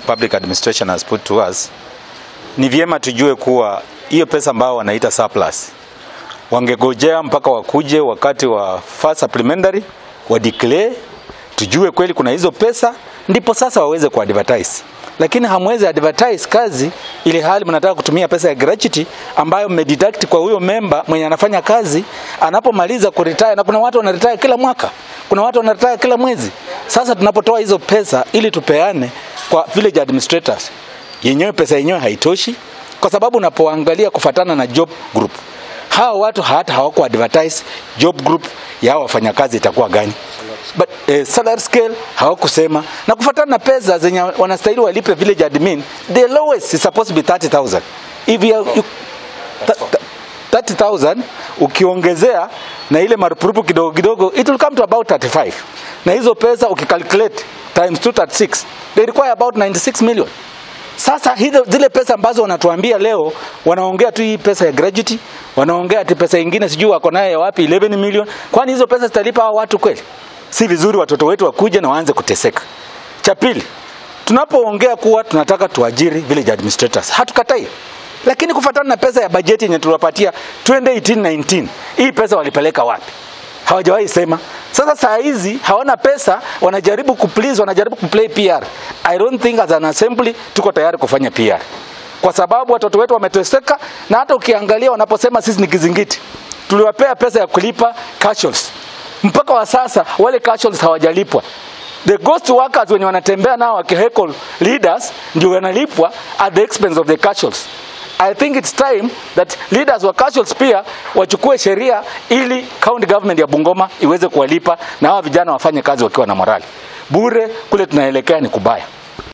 public administration has put to us, ni vyema tujue kuwa hiyo pesa ambayo wanaita surplus wangegojea mpaka wakuje wakati wa first supplementary wa declare, tujue kweli kuna hizo pesa, ndipo sasa waweze ku advertise. Lakini hamwezi advertise kazi ili hali mnataka kutumia pesa ya gratuity ambayo mmededuct kwa huyo memba mwenye anafanya kazi anapomaliza kuretire, na kuna watu wanaretire kila mwaka, kuna watu wanaretire kila mwezi. Sasa tunapotoa hizo pesa ili tupeane kwa village administrators, yenyewe pesa yenyewe haitoshi, kwa sababu unapoangalia kufatana na job group hawa watu hata hawako advertise job group ya wafanyakazi itakuwa gani. But eh, salary scale hawakusema. Na kufatana na pesa zenye wanastahili walipe village admin the lowest is supposed to be 30000 if you, you ta- ta- 30000 ukiongezea na ile marupurupu kidogo kidogo it will come to about 35 na hizo pesa ukicalculate times 236 they require about 96 million sasa hizo zile pesa ambazo wanatuambia leo, wanaongea tu hii pesa ya gratuity, wanaongea ati pesa ingine sijui wako nayo ya wapi 11 million. Kwani hizo pesa zitalipa hao watu kweli? Si vizuri watoto wetu wakuje na waanze kuteseka. Cha pili, tunapoongea kuwa tunataka tuajiri village administrators, hatukatai, lakini kufuatana na pesa ya bajeti yenye tuliwapatia 2018 19 hii pesa walipeleka wapi? hawajawahi sema. Sasa saa hizi hawana pesa, wanajaribu kuplease, wanajaribu kuplay PR. I don't think as an assembly tuko tayari kufanya PR kwa sababu watoto wetu wameteseka, na hata ukiangalia wanaposema sisi ni kizingiti, tuliwapea pesa ya kulipa casuals, mpaka wa sasa wale casuals hawajalipwa. The ghost workers wenye wanatembea nao wakiheckle leaders ndio wanalipwa at the expense of the casuals. I think it's time that leaders wa casuals pia wachukue sheria ili county government ya Bungoma iweze kuwalipa na hawa vijana wafanye kazi wakiwa na morali. Bure kule tunaelekea ni kubaya.